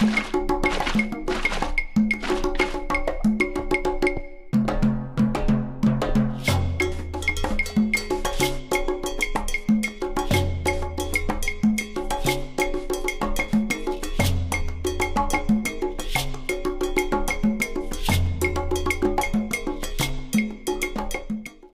you